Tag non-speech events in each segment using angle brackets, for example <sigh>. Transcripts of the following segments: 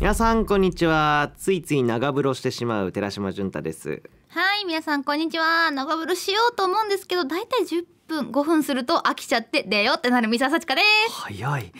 皆さんこんにちは。ついつい長風呂してしまう寺島純太です。はい皆さんこんにちは。長風呂しようと思うんですけどだいたい10分5分すると飽きちゃって出ようってなる三沢幸香です。早い。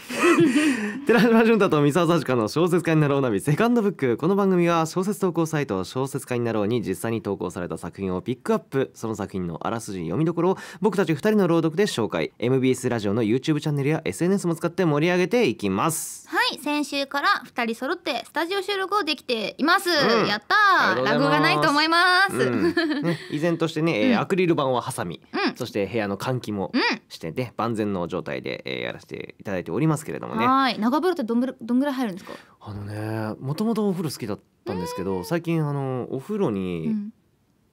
<laughs> 寺島純太と三沢幸香の小説家になろうナビセカンドブック。この番組は小説投稿サイト小説家になろうに実際に投稿された作品をピックアップ。その作品のあらすじ読みどころを僕たち2人の朗読で紹介。MBS ラジオの YouTube チャンネルや SNS も使って盛り上げていきます。はい。先週から2人揃ってスタジオ収録をできています、うん。やったラグがないと思います、うん。ね、依然としてね、えーうんアクリル板はハサミ、うん。そして部屋の換気もうん。してね万全の状態で、えーやらせていただいておりますけれどもね。はい。長風呂ってどんぐらどんぐらい入るんですか、あのねもともとお風呂好きだったんですけど最近あのお風呂うに、ん、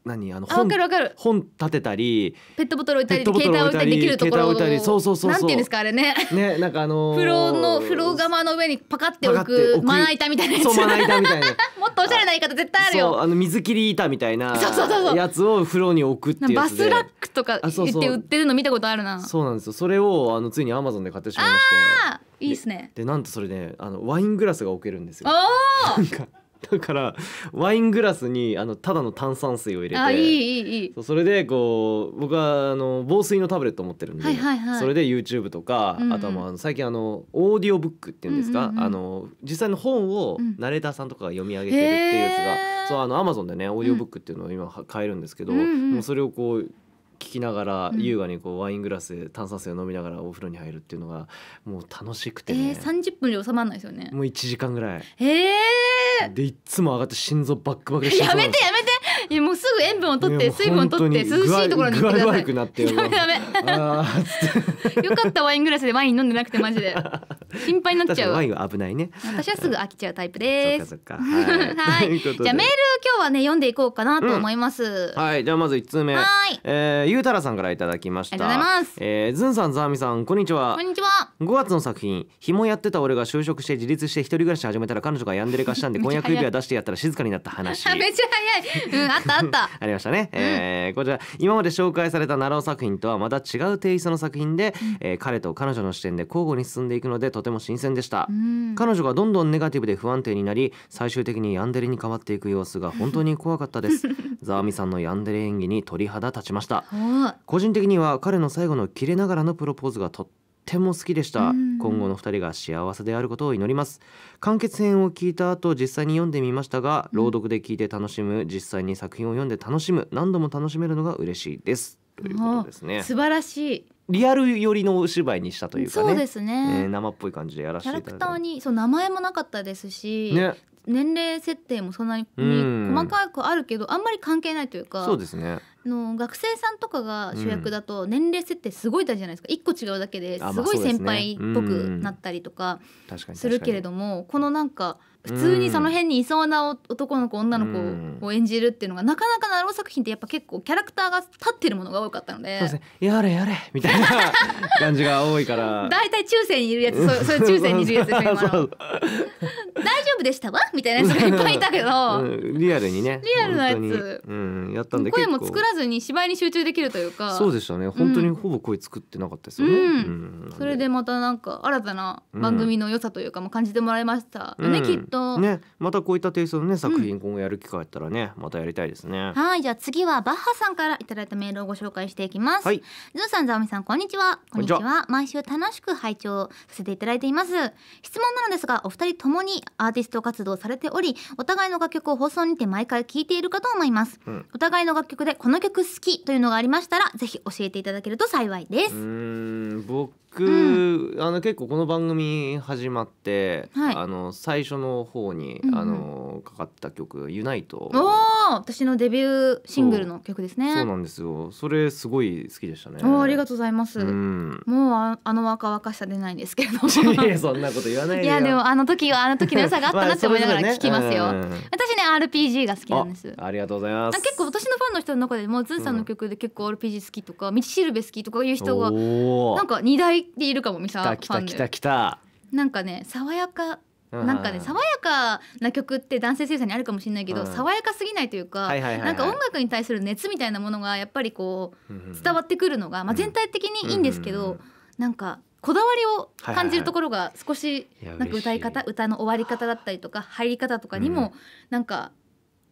何あのあわかるわかる。本立てたりペットボトル置いたり携ル置いたり帯置いたりできるところを携帯置いたりそうそうそうそう。なんていうんですかあれね。ねなんかあのー風呂の風呂釜の上にパカって置くくまな板みたいなやつ。そうまな板みたいな。<laughs> もっとおしゃれな言い方絶対あるよ。あの水切り板みたいなそうそうそうそう。やつを風呂に置くっていうバスラックとか言って売ってるの見たことあるな。そうなんですよ。それをあのついにアマゾンで買ってしまいまして。あいいっすね。でなんとそれねあのワイングラスが置けるんですよ。おなんかだからワイングラスにあのただの炭酸水を入れてーあいいいいいい。そうそれでこう僕はあの防水のタブレットを持ってるんで、はいはいはい。それで YouTube とか、うんうん。あとはもうあの最近あのオーディオブックっていうんですか、うんうんうん。あの実際の本をうん。ナレーターさんとかが読み上げてるっていうやつが、へー。そうあのアマゾンでねオーディオブックっていうのを今は買えるんですけど、うんうん。もうそれをこう聞きながら、うん。優雅にこうワイングラスで炭酸水を飲みながらお風呂に入るっていうのがもう楽しくてね。えー、、30分で収まらないですよね。もう1時間ぐらい。えでいっつも上がって心臓バックバクでやめてやめて。いやもうすぐ塩分を取って水分を取って涼しいところに行ってください。ダメダメ <laughs> よかったワイングラスでワイン飲んでなくてマジで。<laughs> 心配になっちゃう。ワインは危ないね。私はすぐ飽きちゃうタイプです。かそっか。はい。<laughs> じゃあメール今日はね読んでいこうかなと思います、はい、じゃあまず一通目。はい。えー、ゆうたらさんからいただきました。ありがとうございます。えー、ずんさん、ざわみさん、こんにちは。こん。にちは。5月の作品「紐やってた俺が就職して自立して一人暮らし始めたら彼女がヤンデレ化したんで婚約指輪出してやったら静かになった話」めっちゃ早い。うんあったあった。ありましたね、えーこちら。今まで紹介された奈良作品とはまた違うテイストの作品で、えー彼と彼女の視点で交互に進んでいくのでとても新鮮でした、うん。彼女がどんどんネガティブで不安定になり最終的にヤンデレに変わっていく様子が <laughs> 本当に怖かったです。ザワミさんのヤンデレ演技に鳥肌立ちました。個人的には彼の最後の切れながらのプロポーズがとっても好きでした。うん。今後の二人が幸せであることを祈ります。完結編を聞いた後実際に読んでみましたが朗読で聞いて楽しむ実際に作品を読んで楽しむ何度も楽しめるのが嬉しいですということですね。素晴らしい。リアル寄りのお芝居にしたというかね。そうですえね、ー生っぽい感じでやらせキャラクていただいた。ターにそう名前もなかったですし、ね。年齢設定もそんなにうん。細かくあるけどあんまり関係ないというかそうですね。あの学生さんとかが主役だと年齢設定すごい大事じゃないですか。一個違うだけですごい先輩っぽくなったりとかするけれどもこのなんか普通にその辺にいそうな男の子女のうん。子を演じるっていうのがなかなかナロー作品ってやっぱ結構キャラクターが立ってるものが多かったので。そうですね。やれやれ。みたいな <laughs> 感じが多いから。大体中世にいるやつそう <laughs> そう中世にいるやつですよ今の。大丈夫でしたわ？みたいなやつがいっぱいいたけど、うん。リアルにね。リアルなやつ。うん、やったんで声も作らずに芝居に集中できるというか。そうでしたね。本当にほぼ声作ってなかったですよね、うん。うん。それでまたなんか新たな番組の良さというかも感じてもらいましたよね、うん。きっと、ねまたこういったテイストのね作品今後やる機会あったらねまたやりたいですね、はいじゃあ次はバッハさんからいただいたメールをご紹介していきます、はい。ズンさんザオミさんこんにちは。こんにちは。毎週楽しく拝聴させていただいています。質問なのですがお二人ともにアーティスト活動をされておりお互いの楽曲を放送にて毎回聴いているかと思います、うん。お互いの楽曲でこの曲好きというのがありましたらぜひ教えていただけると幸いです、うーん僕、うあの結構この番組始まって、はい。あの最初の方に、うんうん。あのかかった曲「ユナイト私のデビューシングルの曲ですね。そうなんですよ。それすごい好きでしたね。ありがとうございます、うん。もうああの若々しさ出ないんですけれどもいやそんなこと言わないいやでもあの時はあの時の良さがあったなって思いながら <laughs> 聞きますよ、まあそれぞれね私ね RPG が好きなんです。あありがとうございます。あ結構私のファンの人の中でもズンさんの曲で結構 RPG 好きとか道しるべ好きとかいう人がなんか2台でいるかもミサフ来た来た来た。なんかね爽やかなんかね爽やかな曲って男性性差にあるかもしれないけど、うん。爽やかすぎないというか、はいはいはいはい。なんか音楽に対する熱みたいなものがやっぱりこう伝わわってくるのが、まあ、全体的にいいんですけど、うんうんうんなんかこだわりを感じるところが少しいやなんか歌い方歌の終わり方だったりとか入り方とかにうんもなんか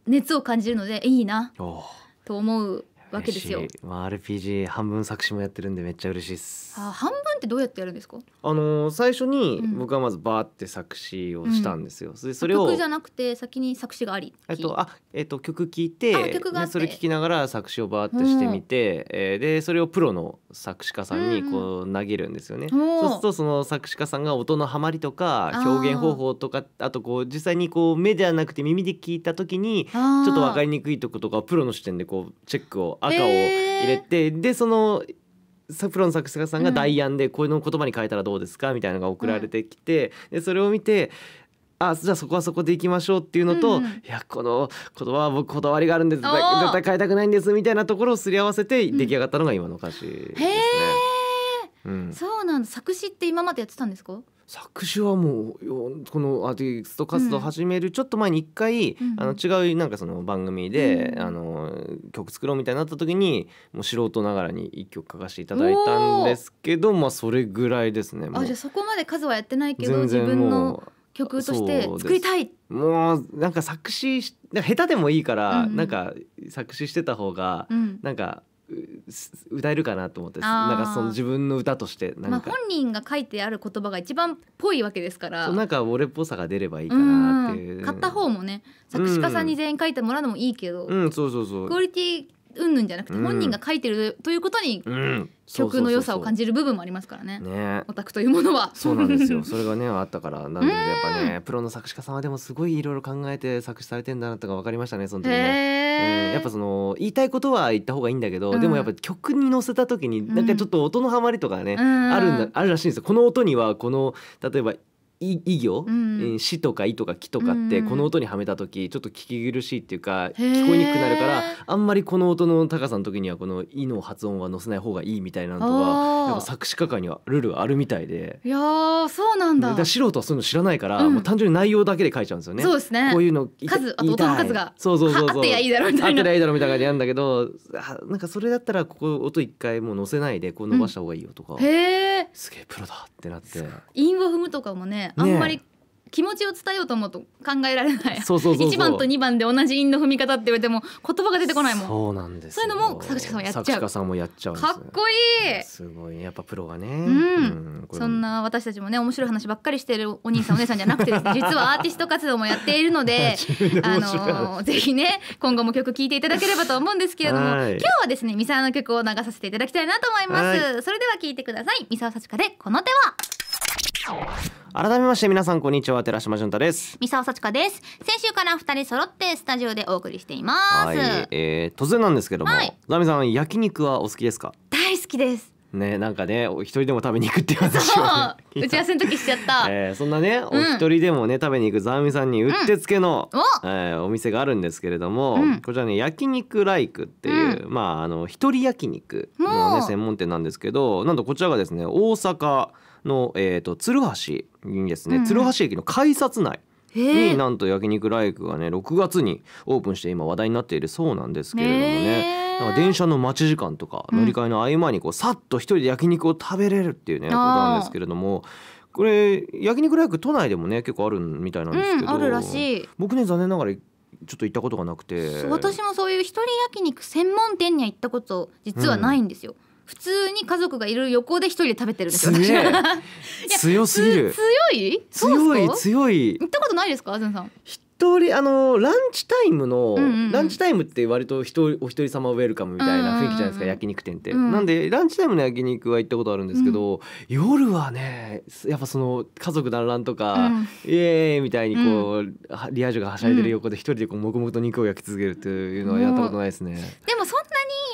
熱を感じるのでいいなおーと思うわけですよ。まあ RPG 半分作詞もやってるんでめっちゃ嬉しいです。あ半分ってどうやってやるんですか？あのー最初にうん。僕はまずバーって作詞をしたんですよ。それそれを曲じゃなくて先に作詞がありえっと、あ、えっと、曲聴いて、あ曲がそれ聴きながら作詞をバーってしてみて、えーでそれをプロの作詞家さんにこう投げるんですよね。おー。そうするとその作詞家さんが音のハマりとか表現方法とかあとこう実際にこう目ではなくて耳で聞いた時にちちょっと分かりりにくいとことかをプロの視点でこうチェックを赤を入れて、でそのさプロの作詞家さんがうん。代案でこの言葉に変えたらどうですか？みたいなのが送られてきて、でそれを見てあじゃあそこはそこでいきましょうっていうのと、うんうん。いやこの言葉は僕こだわりがあるんで絶対おー。絶対変えたくないんですみたいなところをすり合わせて出来上がったのが今の歌詞ですね。へうん。え、そうなんだ。作詞って今までやってたんですか？作詞はもうよこのアーティスト活動を始めるちょっと前に一回、うんあの違うなんかその番組で、うんあの曲作ろうみたいになった時にもう素人ながらに一曲書かせていただいたんですけどまあそれぐらいですね。あじゃあそこまで数はやってないけど自全然分のも曲として作りたい。もうなんか作詞しなんか下手でもいいから、うんうん。なんか作詞してた方がうん。なんか歌えるかなと思ってなんかその自分の歌としてなんか、まあ本人が書いてある言葉が一番っぽいわけですから。なんか俺っぽさが出ればいいかうなっていう。ん。買った方もね作詞家さんに全員書いてもらうのもいいけど、うんそうそうそう。クオリティ云々じゃなくてうん。本人が書いてるということにうん、曲の良さを感じじる部分もありますからね。ね。オタクというものは。そうなんですよ。それがねあったから。なんでやっぱうねプロの作詞家さんはでもすごいいろいろ考えて作詞されてんだなとか分かりましたねその時ね。やっぱその言いたいことは言った方がいいんだけど、うん。でもやっぱ曲に乗せた時になんかちょっと音のハマりとかね、うん。あるんだあるらしいんですよ。この音にはこの例えばい異行、うん。えー死とか「い」とか「き」とかってうん。この音にはめた時ちょっと聞き苦しいっていうか聞こえにくくなるからあんまりこの音の高さの時にはこの「い」の発音は乗せない方がいいみたいなのとあかー。やっぱ作詞家会にはルールがあるみたいで。いやーそうなんだ。素人はそういうの知らないから、うん。もう単純に内容だけで書いちゃうんですよね。そうですね。こういうの数あと音の数が。そうそうそうそう。はあってやいいだろうみたいな。あってりゃいいだろうみたいな感じでやるんだけどあなんかそれだったらここ音一回もう乗せないでこう伸ばした方がいいよとか、へえすげえプロだってなって。韻を踏むとかもねあんまり気持ちを伝えようと思うと考えられない。そうそうそうそう。1番と2番で同じ韻の踏み方って言われても言葉が出てこないもん。そうなんですよ。そういうのも作詞家さんはやっちゃう。作詞家さんもやっちゃうかっこいい。すごいやっぱプロがね、ん。これそんな私たちもね面白い話ばっかりしてるお兄さんお姉さんじゃなくて <laughs> 実はアーティスト活動もやっているので <laughs> あのぜひね今後も曲聴いていただければと思うんですけれどもはい。今日はですねミサワの曲を流させていただきたいなと思います、それでは聴いてください。ミサワサチカでこの手は改めまして皆さんこんにちは寺島純太です。三沢幸香です。先週から二人揃ってスタジオでお送りしています、はい、えー、突然なんですけども、はい。ザミさん焼肉はお好きですか？大好きです。ねなんかねお一人でも食べに行くっていう話そを、ねう、打ち合わせの時しちゃった、えー、そんなね、ん。お一人でもね食べに行くザーミさんにうってつけの、おえーお店があるんですけれども、うん。こちらね焼肉ライクっていう、まああの一人焼肉のね専門店なんですけどなんとこちらがですね大阪の、えー、と鶴橋にですね、うんうん。鶴橋駅の改札内になんと焼肉ライクがね6月にオープンして今話題になっているそうなんですけれどもね。なんか電車の待ち時間とかうん乗り換えの合間にこうさっと一人で焼肉を食べれるっていうねことなんですけれどもこれ焼肉ライク都内でもね結構あるみたいなんですけど、うんあるらしい。僕ね残念ながらちょっと行ったことがなくて。私もそういう一人焼肉専門店には行ったこと実はないんですよ、普通に家族がいる横で一人で食べてるんですよ。強え。私は。<laughs> 強すぎる。つ強い？強い強い。行ったことないですか？あずんさん。一人あのランチタイムの、うんうんうん。ランチタイムって割と一人お一人様ウェルカムみたいな雰囲気じゃないですか、うんうんうん焼肉店って、うんなんでランチタイムの焼肉は行ったことあるんですけど、夜はねやっぱその家族団らんとか、うん。イエーイみたいにこう、はリア充がはしゃいでる横で一人でこう黙々と肉を焼き続けるっていうのはやったことないですね。でもそ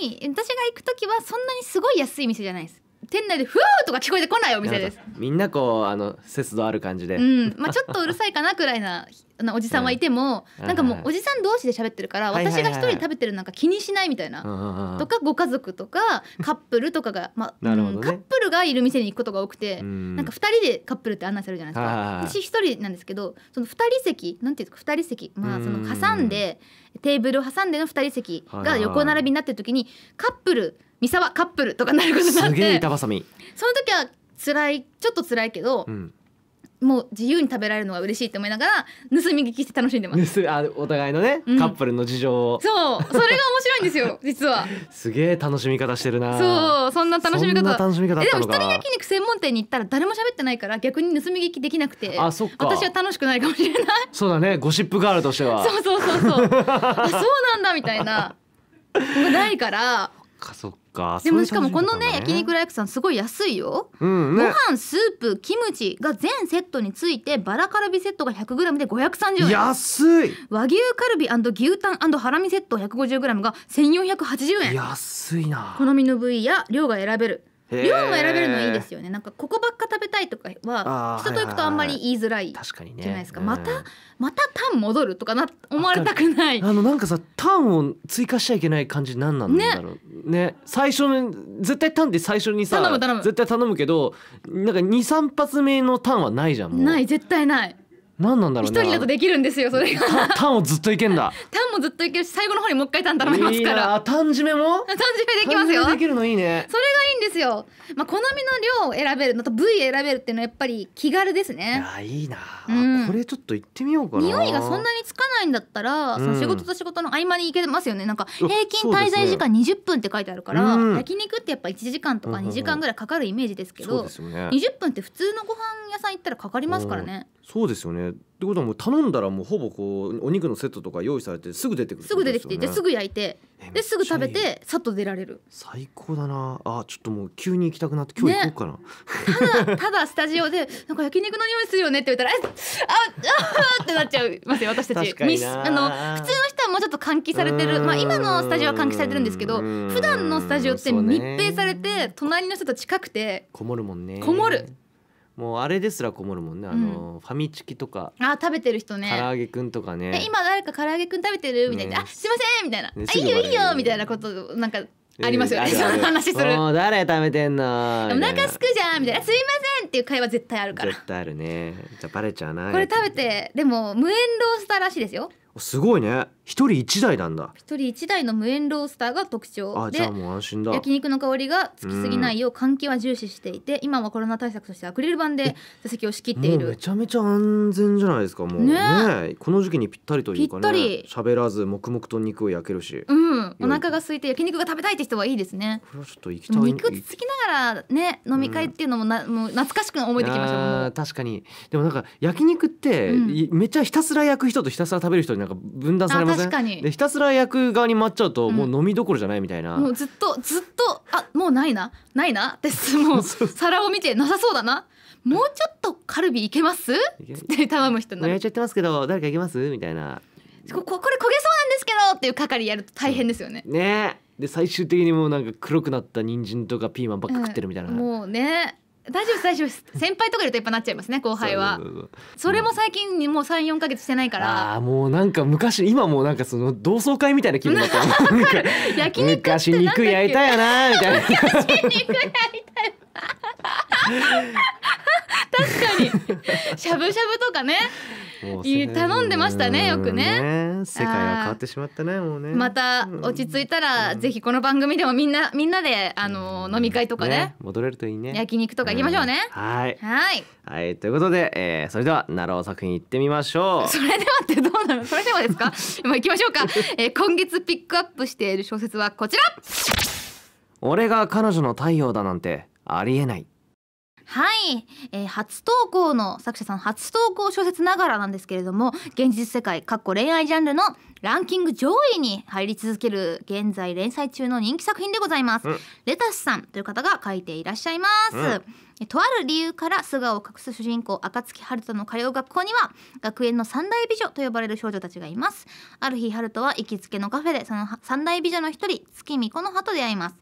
に私が行く時はそんなにすごい安い店じゃないです。店内でフーとか聞こえてこないお店です。みんなこうあの節度ある感じで、うん、まあちょっとうるさいかなくらいなおじさんはいても、うん。なんかもうおじさん同士で喋ってるから、はいはいはい私が一人で食べてるなんか気にしないみたいな、うんうんうんとかご家族とかカップルとかが、まあ <laughs> なるほどね。うんカップルがいる店に行くことが多くて、うん。なんか2人でカップルって案内されるじゃないですか、はいはいはい私一人なんですけどその2人席なんていうんですか2人席まあそのうん挟んでテーブルを挟んでの2人席が横並びになってる時にカップル三沢カップルとかなることがあって。その時は辛いちょっと辛いけどう、んもう自由に食べられるのが嬉しいって思いながら盗み聞きして楽しんでます。あお互いのね、うん。カップルの事情を。そう。それが面白いんですよ <laughs> 実は。すげえ楽しみ方してるな。そう。そんな楽しみそんな方。楽しみ方でも一人焼肉専門店に行ったら誰も喋ってないから逆に盗み聞きできなくてあそっか。私は楽しくないかもしれない。そうだね。ゴシップガールとしては。<laughs> そうそうそうそう。あそうなんだみたいな。<laughs> ないから。かそっかでもしかもこのね焼肉ライクさんすごい安いよ、うんねご飯スープキムチが全セットについてバラカルビセットが 100g で530円。安い。和牛カルビ牛タンハラミセット 150g が1480円。安いな。好みの部位や量が選べる量も選べるのいいですよね。なんかここばっか食べたいとかは人と行くとあんまり言いづらい確かにね。じゃないですか。うん。またまたタン戻るとかな思われたくない。あのなんかさタンを追加しちゃいけない感じなんなんだろうね。<laughs> 最初の絶対タンって最初にさ頼む頼む。絶対頼むけどなんか23発目のタンはないじゃんもう。ない絶対ない何なんだろうね一人だとできるんですよそれが。タンをずっといけんだ。タンもずっといけるし最後の方にもう一回タン頼めますいいから。なタン締めも？<laughs> タン締めできますよ。できるのいいね。それがいいんですよ。まあ好みの量を選べるのと部位選べるっていうのはやっぱり気軽ですいね。やいいな、うん。これちょっと行ってみようかな。匂いがそんなにつかないんだったら、その仕事と仕事の合間に行けますよね。なんか平均滞在時間20分って書いてあるから、うん。焼肉ってやっぱ1時間とか2時間ぐらいかかるイメージですけそうど、ですよね。20分って普通のご飯屋さん行ったらかかりますからねそうですよね。ってことはもう頼んだらもうほぼこうお肉のセットとか用意されてすぐ出てくるすぐ出てきてですぐぐ焼いてですぐ食べてさっと出られる。最高だな。あちょっともう急に行きたくなって今日行こうかな、ただただスタジオでなんか焼肉の匂いするよねって言ったらえあああってなっちゃいますよ私たち。にスあの普通の人はもうちょっと換気されてる。まあ今のスタジオは換気されてるんですけどうん。普段のスタジオって密閉されて隣の人と近くてこもるもんね。こもるもうあれですらこもるもんね。あの、ファミチキとか。あ食べてる人唐ね揚げくんとかえね今誰か唐揚げくん食べてる？みたいな、ね。あすいません！みたいな、あいいよいいよ！みたいなことなんかありますよね、その話する。もう誰食べてんの？お腹すくじゃん！みたいな。すいません！っていう会話絶対あるから。絶対あるね。じゃあバレちゃうなこれ食べてでも無塩ロースターらしいですよ。すごいね一人一台なんだ。一人一台の無塩ロースターが特徴。であじゃあもう安心だ。焼肉の香りがつきすぎないよう換気は重視していて今はコロナ対策としてアクリル板で座席を仕切っていもうめるちゃめちゃ安全じゃないですかもう。ね。ねこの時期にぴったりというかね。ぴったり。喋らず黙々と肉を焼けるし、うん。お腹が空いて焼肉が食べたいって人はいいですねこれはちょっと行きたい肉つつきながらね飲み会っていうのもな、もう懐かしく思えてきました確かに。でもなんか焼肉って、うん。いめっちゃひたすら焼く人とひたすら食べる人になんか分断されませ確かに。でひたすら焼く側に回っちゃうと、うん。もう飲みどころじゃないみたいな。もうずっとずっとあもうないな。ないな。ってもう <laughs> 皿を見てなさそうだな。もうちょっとカルビいけます？っいけ。て頼む人になる。ちゃってますけど誰か行きます？みたいな。こここれ焦げそうなんですけどっていう係やると大変ですよね。ね。で最終的にもうなんか黒くなった人参とかピーマンばっか食ってるみたいな、うんもうね大丈夫大丈夫です。先輩とかいるとやっぱなっちゃいますね後輩は。それも最近にもう34ヶ月してないから。あーもうなんか昔今もうなんかその同窓会みたいな気分 <laughs> だった焼肉昔肉焼いたよなみたいな。肉焼いたい確かに。<laughs> しゃぶしゃぶとかね頼んでましたねよくね。うん世界は変わってしまったねもうね。また落ち着いたらぜひこの番組でもみんなみんなであの飲み会とかね。戻れるといいね。焼肉とか行きましょうね。ん。はい。はい。はいということで、えー、それでは奈良尾作品行ってみましょう。それではってどうなの？それではですか？<laughs> もう行きましょうか、えー今月ピックアップしている小説はこちら。俺が彼女の太陽だなんてありえないはい、えー初投稿の作者さん初投稿小説ながらなんですけれども現実世界かっこ恋愛ジャンルのランキング上位に入り続ける現在連載中の人気作品でございます、うん。レタスさんという方が書いていらっしゃいます、うん。えとある理由から素顔を隠す主人公暁春人の通う学校には学園の三大美女と呼ばれる少女たちがいます。ある日春人は行きつけのカフェでその三大美女の一人月見子の葉と出会います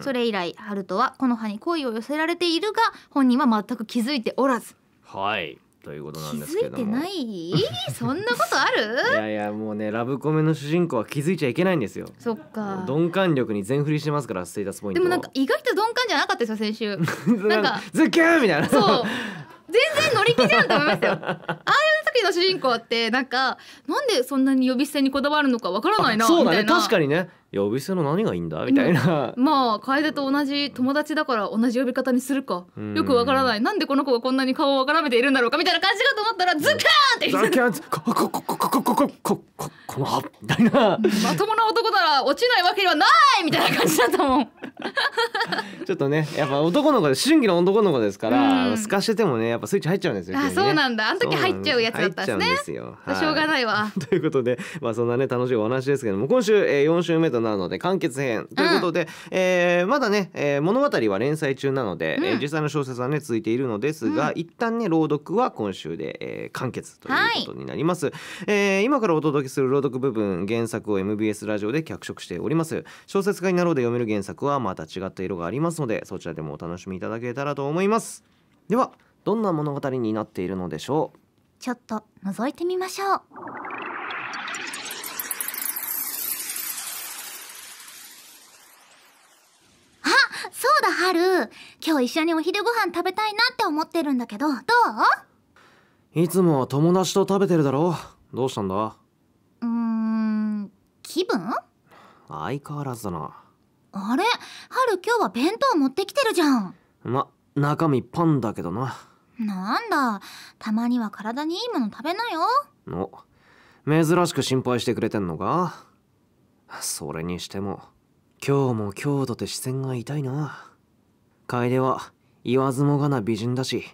それ以来ハルトはこの葉に恋を寄せられているが本人は全く気づいておらず。はい。ということな気んですけども。づいてない？そんなことあ <laughs> いるやいやもうねラブコメの主人公は気づいちゃいけないんですよ。そっか。鈍感力に全振りしてますからステータスポイントでもなんか意外と鈍感じゃなかったですよ先週。な <laughs> なんかズッキューみたいな。そう。全然乗り気じゃんと思いましたよ。あ <laughs> あいう時の主人公ってなんかなんでそんなに呼び捨てにこだわるのかわからないなそうだね。みたいな。確かにね。呼び捨ての何がいいんだ？みたいな、まあ楓と同じ友達だから同じ呼び方にするか。うん。よくわからない。なんでこの子がこんなに顔をわからめているんだろうか。みたいな感じかと思ったらズカーンって言ってザキャンこここここここここここの葉みたいなまともな男なら落ちないわけにはないみたいな感じだったもん <laughs> ちょっとねやっぱ男の子で思春期の男の子ですから、うん。すかしててもねやっぱスイッチ入っちゃうんですよね。そうなんだ。あの時入っちゃうやつだったんですね。はい。しょうがないわ。<laughs> ということで、まあ、そんなね楽しいお話ですけども今週、えー、4週目となるので完結編。ということで、えーまだね、えー物語は連載中なので、うん。えー実際の小説はね続いているのですが、うん。一旦ね朗読は今週で、えー完結ということになります、えー今からお届けする朗読部分原作を MBS ラジオで脚色しております。小説家になろうで読める原作はまた違った色がありますのでそちらでもお楽しみいただけたらと思います。ではどんな物語になっているのでしょう？ちょっと覗いてみましょう。あそうだ春今日一緒にお昼ご飯食べたいなって思ってるんだけどどう？いつもは友達と食べてるだろう。どうしたんだ？うーん気分？相変わらずだな。あれ？春今日は弁当持ってきてるじゃん。ま中身パンだけどな。なんだたまには体にいいもの食べなよ。の珍しく心配してくれてんのか？それにしても今日も今日とて視線が痛いな。楓は言わずもがな美人だし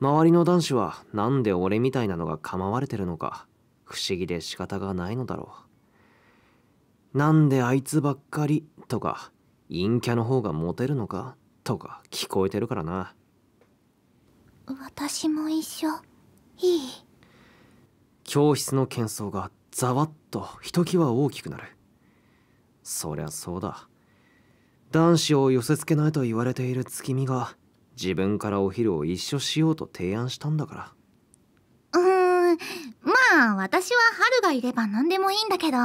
周りの男子はなんで俺みたいなのが構われてるのか不思議で仕方がないのだろう。なんであいつばっかり？とか陰キャの方がモテるのか？とか聞こえてるからな。私も一緒。いい？教室の喧騒がざわっとひときわ大きくなる。そりゃそうだ。男子を寄せつけないと言われている月見が自分からお昼を一緒しようと提案したんだから。うーん。まあ私は春がいれば何でもいいんだけど。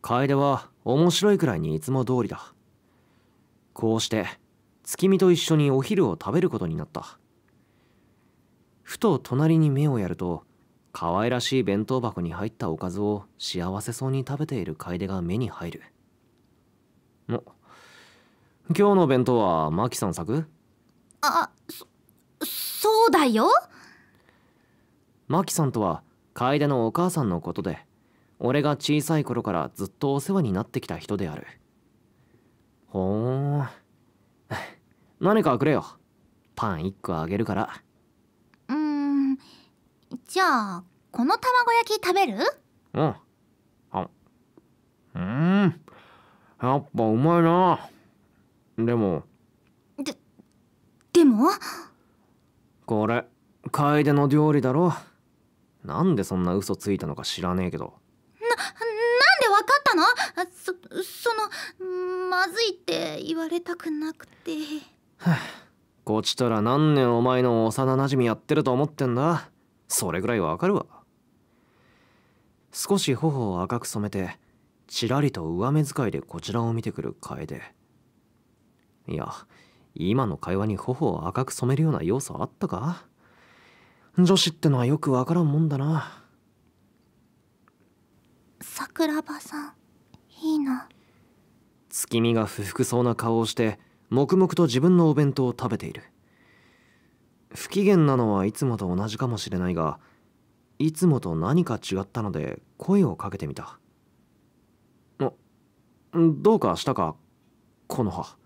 楓は面白いくらいにいつも通りだ。こうして月見と一緒にお昼を食べることになった。ふと隣に目をやると可愛らしい弁当箱に入ったおかずを幸せそうに食べている楓が目に入る。お今日の弁当はマキさん作？あそそうだよ。マキさんとは楓のお母さんのことで俺が小さい頃からずっとお世話になってきた人である。ほーん。<laughs> 何かくれよ。パン1個あげるから。うーん。じゃあこの卵焼き食べる？うん。あうん。やっぱうまいな。でも。でも？これ楓の料理だろ。なんでそんな嘘ついたのか知らねえけどなんでわかったの？そそのまずいって言われたくなくて。はあ。こちとら何年お前の幼馴染やってると思ってんだ。それぐらいわかるわ。少し頬を赤く染めてちらりと上目遣いでこちらを見てくる楓。いや今の会話に頬を赤く染めるような要素あったか？女子ってのはよくわからんもんだな。桜庭さんいいな。月見が不服そうな顔をして黙々と自分のお弁当を食べている。不機嫌なのはいつもと同じかもしれないがいつもと何か違ったので声をかけてみた。あどうかしたかこの葉。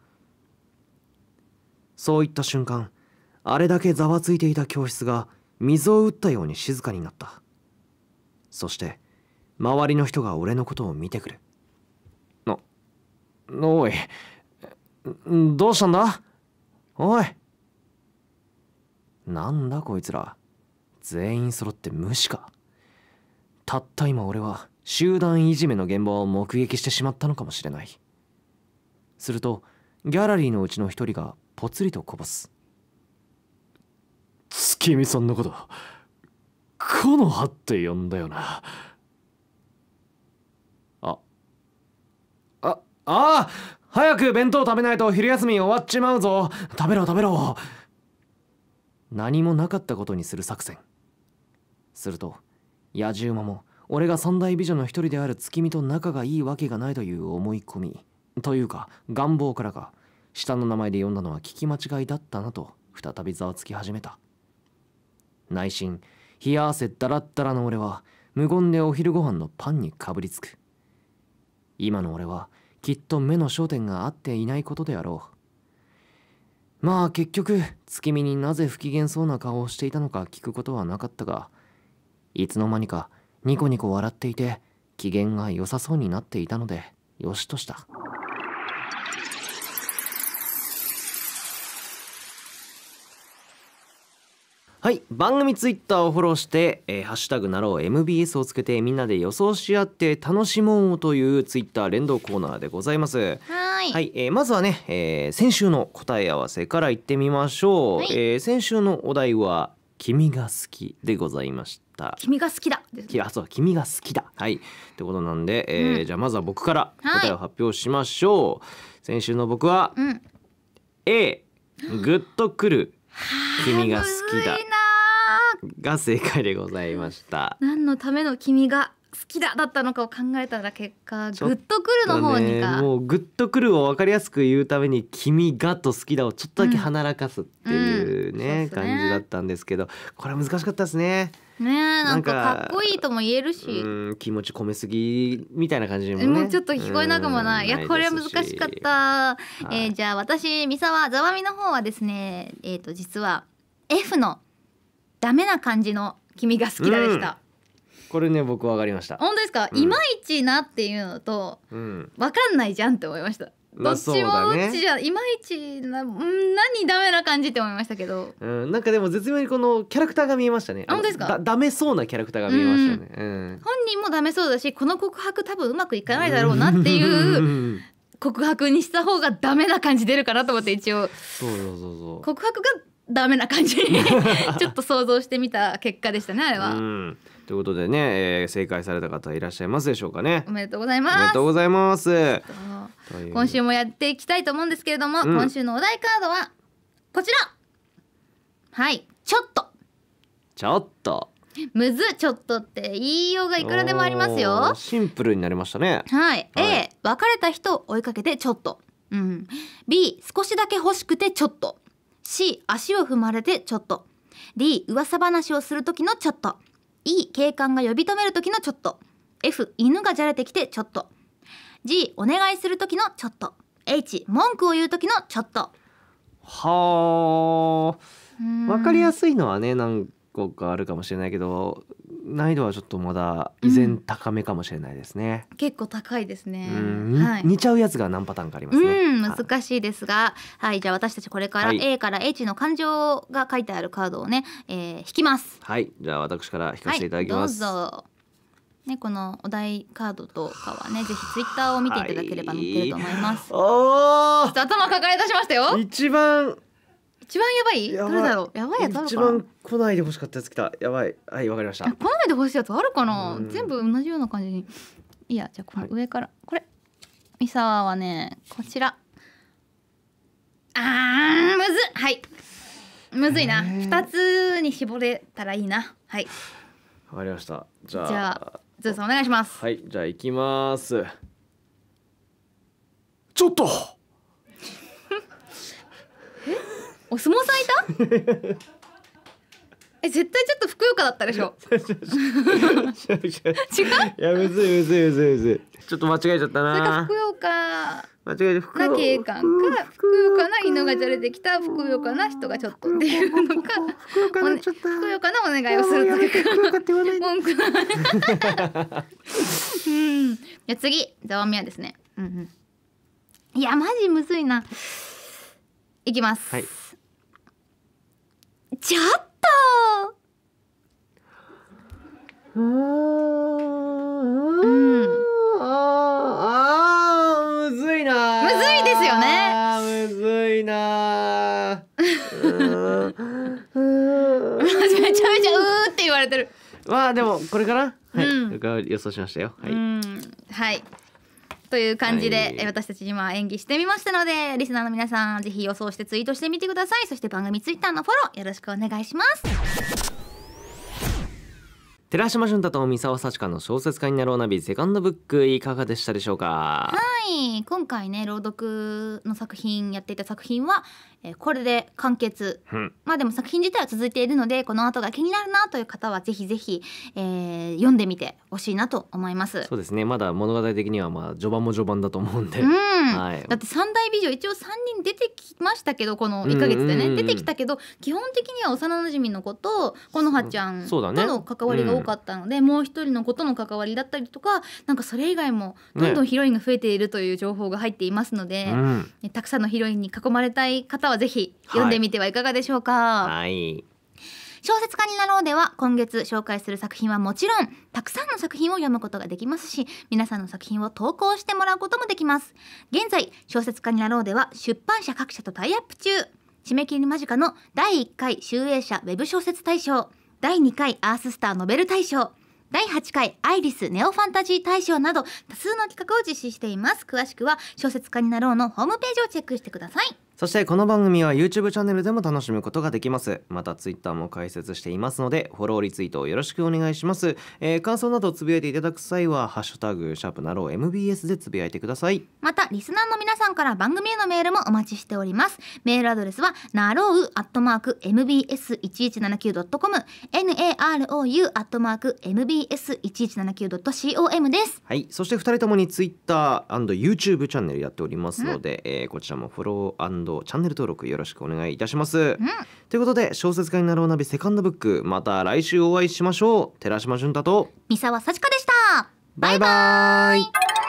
そういった瞬間あれだけざわついていた教室が水を打ったように静かになった。そして周りの人が俺のことを見てくるのおいどうしたんだ？おい。なんだこいつら。全員揃って無視か。たった今俺は集団いじめの現場を目撃してしまったのかもしれない。するとギャラリーのうちの一人がぽつりとこぼす。月見さんのことこの葉って呼んだよなあああ早く弁当食べないと昼休み終わっちまうぞ。食べろ食べろ。何もなかったことにする作戦。すると野獣馬も俺が三大美女の一人である月見と仲がいいわけがないという思い込み。というか願望からか下の名前で呼んだのは聞き間違いだったなと再びざわつき始めた。内心冷や汗だらったらの俺は無言でお昼ご飯のパンにかぶりつく。今の俺はきっと目の焦点が合っていないことであろう。まあ結局月見になぜ不機嫌そうな顔をしていたのか聞くことはなかったがいつの間にかニコニコ笑っていて機嫌が良さそうになっていたのでよしとした。はい番組ツイッターをフォローして「えーハッシュタグなろう MBS」をつけてみんなで予想し合って楽しもうというツイッター連動コーナーでございます。はーい。はい、えーまずはね、えー先週の答え合わせからいってみましょう、はい。えー先週のお題は「君が好き」でございました。君が好きだ。きあそう君が好きだ。はい。ってことなんで、えーうん。じゃあまずは僕からはい。答えを発表しましょう、先週の僕はうん。A グッとくる君が好きだ。が正解でございました。ー。何のための君が。好きだだったのかを考えたら結果グッとくるの方にか。ねもうグッとくるを分かりやすく言うために「君が」と「好きだ」をちょっとだけ鼻らかすっていうね,、うんうんそうね感じだったんですけどこれは難しかったですね。ねえなんかかかっこいいとも言えるし。うん気持ち込めすぎみたいな感じにもねもうちょっと聞こえなくもない。いやうんこれは難しかった。はいえーじゃあ私三沢ざわみの方はですねえっ、と実は F のダメな感じの君が好きだでした。これね僕分かりました。本当ですか、うんいまいちなっていうのとうん、わかんないじゃんって思いました。まあどっちもどっちじゃ、いまいちなうん何ダメな感じって思いましたけど。うん、なんかでも絶妙にこのキャラクターが見えましたね。あ本当ですか？だダメそうなキャラクターが見えましたね。うん。本人もダメそうだしこの告白多分うまくいかないだろうなっていうう <laughs> ん告白にした方がダメな感じ出るかなと思って一応そうそうそうそう。告白がダメな感じに <laughs> ちょっと想像してみた結果でしたねあれは、うん、ということでね、えー正解された方いらっしゃいますでしょうかね。お。めでとうございおめますでとうございます。今週もやっていきたいと思うんですけれども、うん。今週のお題カードはこちら。はい。ちょっと。ちょっと。むずちょっとって言いようがいくらでもありますよ。シンプルになりましたね。はい、はい。A 別れた人を追いかけてちょっと、うん、B 少しだけ欲しくてちょっと。C 足を踏まれてちょっと。D 噂話をする時のちょっと E 警官が呼び止める時のちょっと。F 犬がじゃれてきてちょっと。G お願いする時のちょっと。H 文句を言う時のちょっと。はあ、わかりやすすいのはね何個かあるかもしれないけど、難易度はちょっとまだ依然高めかもしれないですね。結構高いですねはい似ちゃうやつが何パターンかありますね。うんはい難しいですがはいじゃあ私たちこれからはい A から H の感情が書いてあるカードをね、えー引きますはい、じゃあ私から引かせていただきます。はい、どうぞ。ね、このお題カードとかはね、ぜひツイッターを見ていただければ載ってると思います。おちょっと頭抱え出しましたよお。一番一番やばい？やばい。どれだろう？やばいやつある一かな？番来ないで欲しかったやつ来た。やばい。はいわかりました。え来ないで欲しいやつあるかな？うん。全部同じような感じに。いいやじゃあこの上から、これ。ミサワはねこちら。あーむずっ。はい。むずいな。へー。二つに絞れたらいいな。はい。わかりました。じゃあ。じゃあズーさんお願いします。はいじゃあ行きます。ちょっと <laughs> お相撲さんいた？<laughs> え絶対ちょっとふくよかだったでしょ？<laughs> 違う。いやむずいむずいむずいむずい。ちょっと間違えちゃったそれかなふくよか間違えてふな警官かふくよかな犬がじゃれてきたふくよかな人がちょっとっていうのかふくよかなっちゃった。ふくよかなお願いをする時か。ふくよかって言わないで。文句うん。じゃあ次ざわみはですね。うんうん。いやマジむずいな。いきます、はいちょっと。うん。あーあーむずいな。むずいですよね。むずいな。<laughs> めちゃめちゃうーって言われてる。まあでもこれかな？はい、うん。予想しましたよ。はい、うん。はいという感じで、はい。え私たち今演技してみましたのでリスナーの皆さんぜひ予想してツイートしてみてください。そして番組ツイッターのフォローよろしくお願いします寺島俊太と三沢幸香の小説家になろうナビセカンドブックいかがでしたでしょうか？はい今回ね朗読の作品やっていた作品は、えーこれで完結。うん。まあでも作品自体は続いているのでこの後が気になるなという方はぜひぜひ、えー読んでみてほしいなと思います。そうですね。まだ物語的にはまあ序盤も序盤だと思うんで、うん。はい。だって三大美女一応3人出てきましたけどこの1ヶ月でね、うんうんうん出てきたけど基本的には幼馴染の子とこのはちゃんとの関わりが多かったので、もう一人の子との関わりだったりとかなんかそれ以外もどんどんヒロインが増えているという情報が入っていますので、うん。ねたくさんのヒロインに囲まれたい方はぜひ読んでみてはいかがでしょうか。はい。小説家になろうでは今月紹介する作品はもちろんたくさんの作品を読むことができますし皆さんの作品を投稿してもらうこともできます。現在小説家になろうでは出版社各社とタイアップ中。締め切り間近の第1回集英社ウェブ小説大賞第2回アーススターノベル大賞。第8回アイリスネオファンタジー大賞など多数の企画を実施しています。詳しくは小説家になろうのホームページをチェックしてください。そしてこの番組は YouTube チャンネルでも楽しむことができます。また Twitter も開設していますのでフォローリツイートをよろしくお願いします、えー感想などをつぶやいていただく際はハッシュタグシャープなろう MBS でつぶやいてください。またリスナーの皆さんから番組へのメールもお待ちしております。メールアドレスはなろうアットマーク mbs1179.com narou アットマーク mbs1179.com です。はいそして2人ともに Twitter&YouTube チャンネルやっておりますので、えーこちらもフォローチャンネル登録よろしくお願いいたします、うん。ということで小説家になろうナビセカンドブックまた来週お会いしましょう。寺島俊太と三沢幸子でした。バイバイ